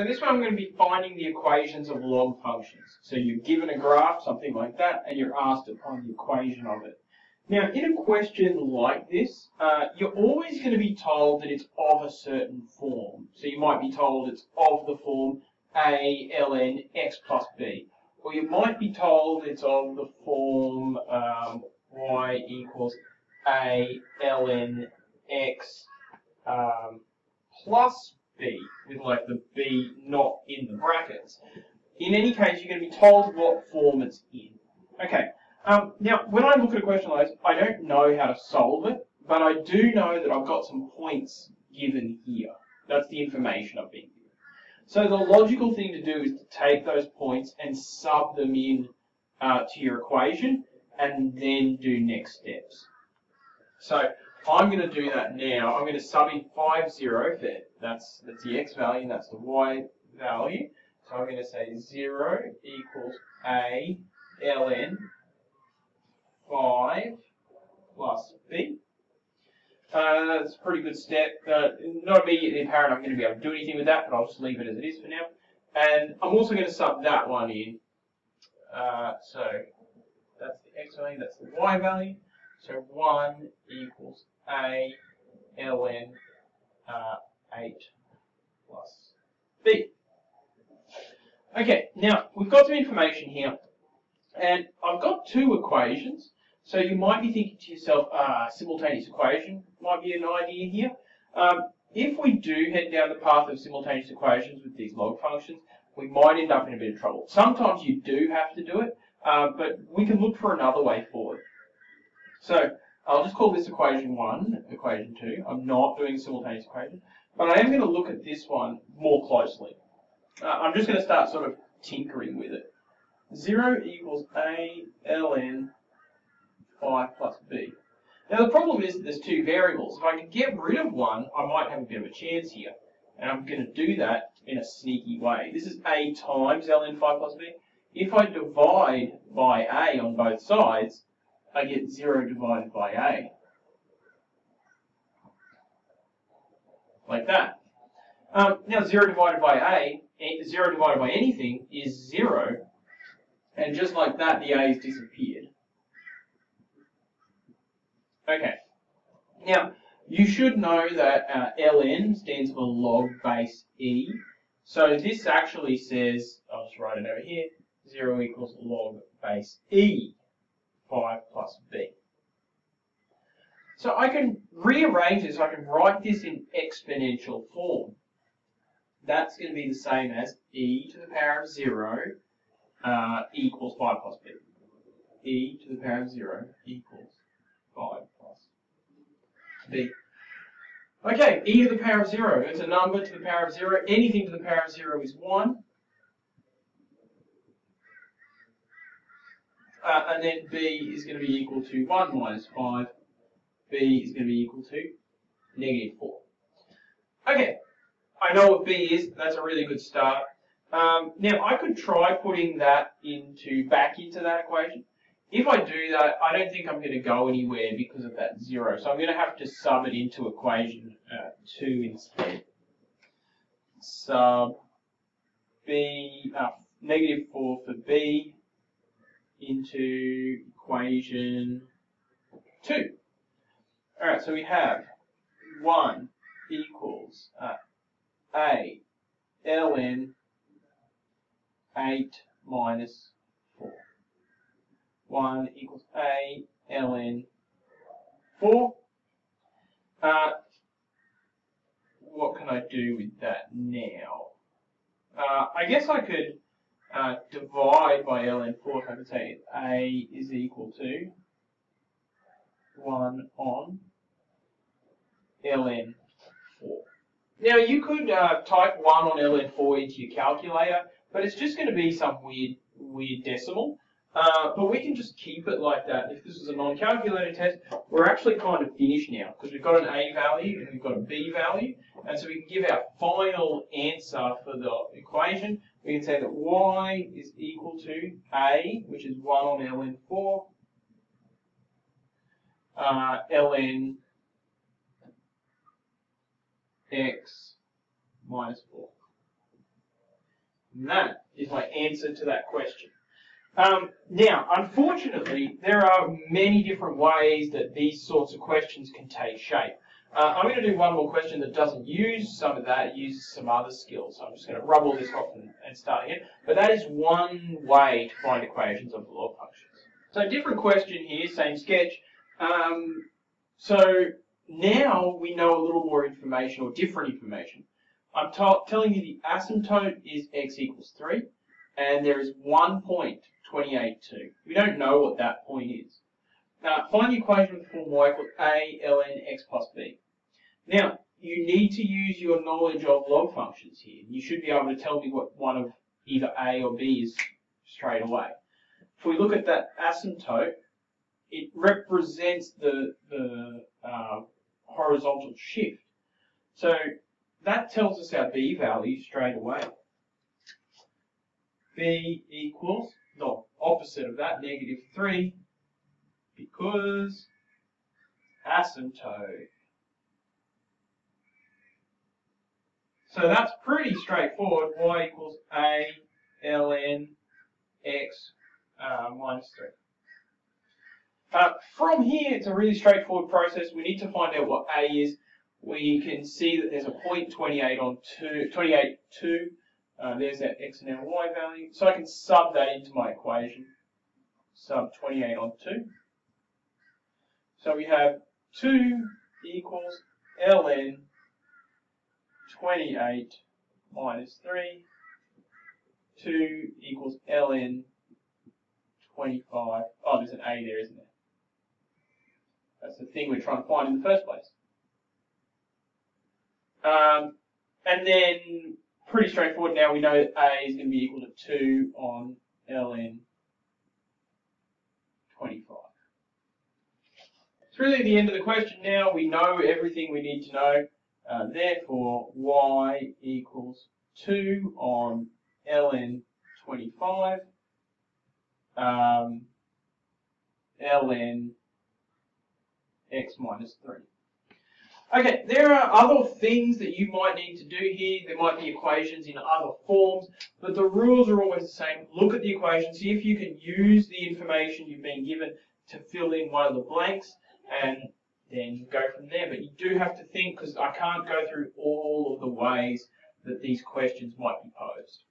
So this one I'm going to be finding the equations of log functions. So you're given a graph, something like that, and you're asked to find the equation of it. Now, in a question like this, uh, you're always going to be told that it's of a certain form. So you might be told it's of the form a ln x plus b. Or you might be told it's of the form um, y equals a ln x um, plus b, with like the b not in the brackets. In any case, you're going to be told what form it's in. Okay, um, now when I look at a question like this, I don't know how to solve it, but I do know that I've got some points given here. That's the information I've been given. So the logical thing to do is to take those points and sub them in uh, to your equation, and then do next steps. So I'm going to do that now. I'm going to sub in 5, 0 for that's, that's the x value and that's the y value. So I'm going to say 0 equals a ln 5 plus b. Uh, that's a pretty good step. Uh, not immediately apparent I'm going to be able to do anything with that, but I'll just leave it as it is for now. And I'm also going to sub that one in. Uh, so that's the x value, that's the y value. So 1 equals a ln uh, 8 plus b. Okay, now we've got some information here, and I've got two equations. So you might be thinking to yourself, ah, simultaneous equation might be an idea here. Um, if we do head down the path of simultaneous equations with these log functions, we might end up in a bit of trouble. Sometimes you do have to do it, uh, but we can look for another way forward. So I'll just call this equation 1, equation 2. I'm not doing simultaneous equation. But I am going to look at this one more closely. Uh, I'm just going to start sort of tinkering with it. 0 equals a ln 5 plus b. Now the problem is that there's two variables. If I can get rid of one, I might have a bit of a chance here. And I'm going to do that in a sneaky way. This is a times ln 5 plus b. If I divide by a on both sides, I get 0 divided by a. Like that. Um, now 0 divided by a, 0 divided by anything is 0. And just like that, the a's disappeared. Okay. Now, you should know that uh, ln stands for log base e. So this actually says, I'll just write it over here, 0 equals log base e. 5 plus b. So I can rearrange this, I can write this in exponential form. That's going to be the same as e to the power of 0 uh, equals 5 plus b. e to the power of 0 equals 5 plus b. Okay, e to the power of 0, it's a number to the power of 0. Anything to the power of 0 is 1. Uh, and then b is going to be equal to 1 minus 5. b is going to be equal to negative 4. Okay, I know what b is. That's a really good start. Um, now, I could try putting that into back into that equation. If I do that, I don't think I'm going to go anywhere because of that 0. So I'm going to have to sub it into equation uh, 2 instead. Sub b, uh, negative 4 for b, into equation 2. Alright, so we have 1 equals uh, a ln 8 minus 4. 1 equals a ln 4. Uh, what can I do with that now? Uh, I guess I could uh, divide by ln 4, if I could say a is equal to 1 on ln 4. Now you could uh, type 1 on ln 4 into your calculator, but it's just going to be some weird, weird decimal. Uh, but we can just keep it like that. If this is a non-calculator test, we're actually kind of finished now because we've got an A value and we've got a B value. And so we can give our final answer for the equation. We can say that y is equal to A, which is 1 on ln 4, uh, ln x minus 4. And that is my answer to that question. Um, now, unfortunately, there are many different ways that these sorts of questions can take shape. Uh, I'm going to do one more question that doesn't use some of that, it uses some other skills. So I'm just going to rub all this off and, and start again. But that is one way to find equations of log functions. So different question here, same sketch. Um, so now we know a little more information or different information. I'm telling you the asymptote is x equals 3 and there is one point, 28, 2. We don't know what that point is. Now, find the equation with the form y equals a ln x plus b. Now, you need to use your knowledge of log functions here. You should be able to tell me what one of either a or b is straight away. If we look at that asymptote, it represents the, the uh, horizontal shift. So that tells us our b value straight away. b equals, the opposite of that, negative 3, because asymptote. So that's pretty straightforward. y equals a ln x uh, minus 3. Uh, from here, it's a really straightforward process. We need to find out what a is. We can see that there's a point 28 on 2, 28, 2. Uh, there's that x and our y value. So I can sub that into my equation. Sub 28 on 2. So we have 2 equals ln 28 minus 3. 2 equals ln 25. Oh, there's an a there, isn't there? That's the thing we're trying to find in the first place. Um, and then, pretty straightforward now, we know that a is going to be equal to 2 on ln 25 really the end of the question now. We know everything we need to know. Uh, therefore, y equals 2 on ln 25 um, ln x minus 3. Okay, there are other things that you might need to do here. There might be equations in other forms, but the rules are always the same. Look at the equation, see if you can use the information you've been given to fill in one of the blanks and then go from there. But you do have to think, because I can't go through all of the ways that these questions might be posed.